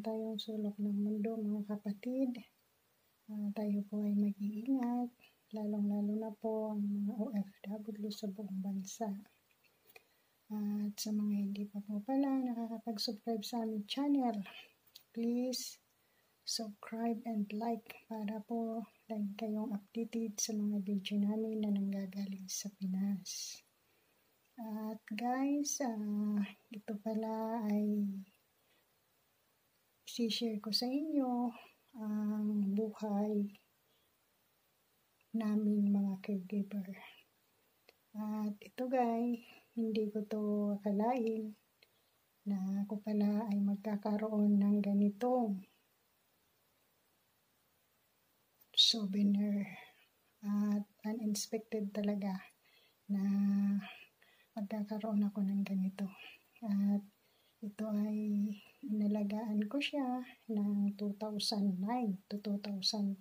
man tayong sulok ng mundo mga kapatid. Uh, tayo po ay mag-iingat, lalong-lalo na po ang mga OFW sa buong bansa. Uh, at sa mga hindi pa po pala nakakapag-subscribe sa aming channel, please subscribe and like para po lagi kayong updated sa mga video namin na nanggagaling sa Pinas. At guys, uh, ito pala ay share ko sa inyo ang buhay namin mga caregiver. At ito guys, hindi ko to akalain na ako pala ay magkakaroon ng ganitong souvenir at uninspected talaga na magkakaroon ako ng ganito. At ito ay inalagaan ko siya ng 2009 to 2013.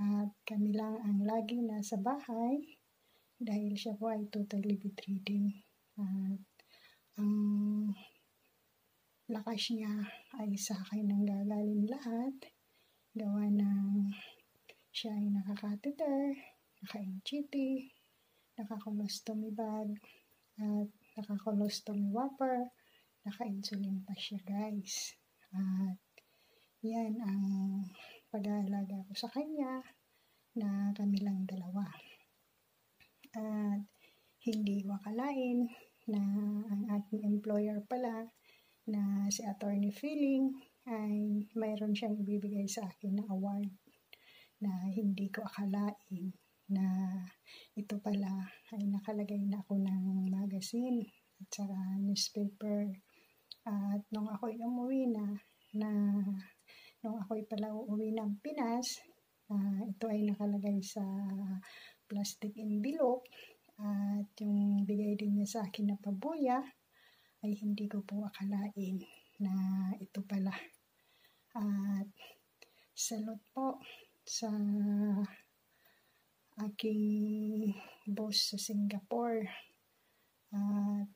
At kami lang ang lagi nasa bahay dahil siya po ay totally bedridden. At ang lakas niya ay sa akin ang gagaling lahat. Gawa ng siya ay nakakateter, naka-NGT, naka-colostomy bag, at naka-colostomy whopper, naka-insulin pa siya guys. At yan ang pag-aalaga ko sa kanya na kami lang dalawa. At hindi wakalain na ang aking employer pala na si Attorney Feeling ay mayroon siyang ibibigay sa akin na award na hindi ko akalain na ito pala ay nakalagay na ako ng magazine at saka newspaper. At nung ako'y umuwi na, na nung ako'y pala uuwi ng Pinas, uh, ito ay nakalagay sa plastic envelope at yung bigay din niya sa akin na pabuya ay hindi ko po akalain na ito pala. At salot po sa aking boss sa Singapore. Uh,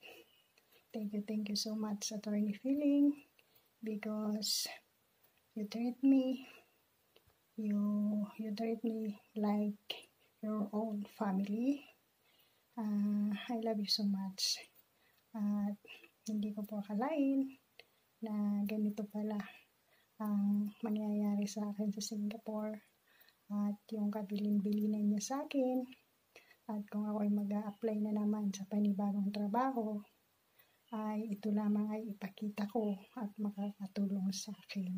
thank you, thank you so much, Attorney Feeling, because you treat me, you, you treat me like your own family. Uh, I love you so much. At hindi ko po akalain na ganito pala ang mangyayari sa akin sa Singapore at yung kabilin-bilinan niya sa akin at kung ako ay mag apply na naman sa panibagong trabaho ay ito lamang ay ipakita ko at makakatulong sa akin.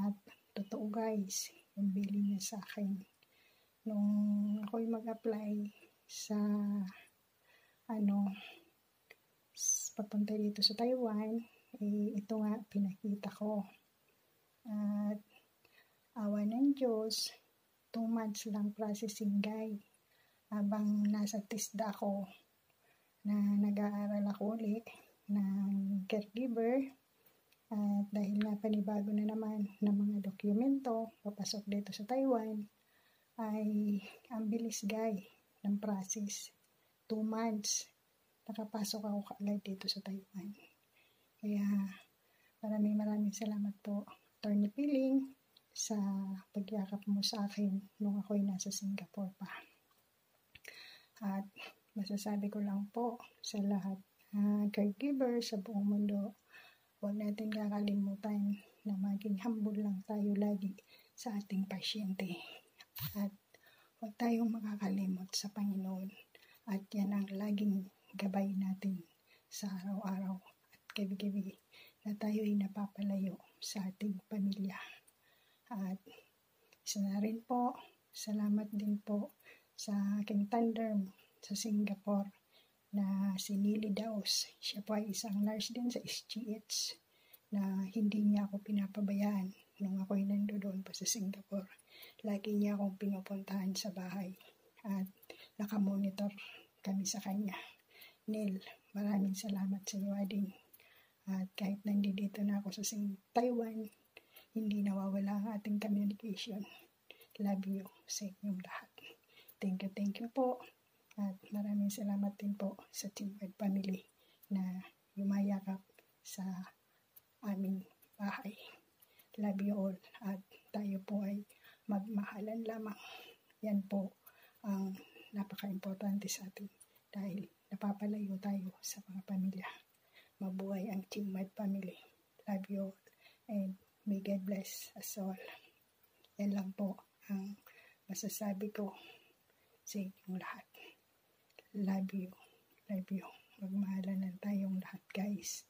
At totoo guys yung bili niya sa akin nung ako ay mag-apply sa ano papunta dito sa Taiwan eh, ito nga pinakita ko. At awa ng Diyos 2 months lang processing guide habang nasa TISDA ako na nag-aaral ako ulit ng caregiver. At dahil nga panibago na naman ng mga dokumento papasok dito sa Taiwan ay ang bilis guy ng process. 2 months nakapasok ako kaagad dito sa Taiwan. Kaya maraming maraming salamat po Attorney Piling sa pagyakap mo sa akin nung ako'y nasa Singapore pa. At masasabi ko lang po sa lahat uh, caregiver sa buong mundo, huwag natin kakalimutan na maging humble lang tayo lagi sa ating pasyente. At huwag tayong makakalimot sa Panginoon. At yan ang laging gabay natin sa araw-araw at gabi-gabi na tayo ay napapalayo sa ating pamilya. At isa na rin po, salamat din po sa aking tandem sa Singapore na si Nili Daos. Siya po ay isang nurse din sa SGH na hindi niya ako pinapabayaan nung ako'y nandoon pa sa Singapore. Lagi niya akong pinupuntahan sa bahay at nakamonitor kami sa kanya. Neil, maraming salamat sa iyo din. At kahit nandito na ako sa Taiwan, hindi nawawala ang ating communication. Love you sa inyong lahat. Thank you, thank you po. At maraming salamat din po sa Team Ed Family na yumayakap sa aming bahay. Love you all at tayo po ay magmahalan lamang. Yan po ang napaka-importante sa atin dahil napapalayo tayo sa mga pamilya. Mabuhay ang Chingmad family. Love you all and may God bless us all. Yan lang po ang masasabi ko sa inyong lahat. Love you. Love you. Magmahalan tayong lahat guys.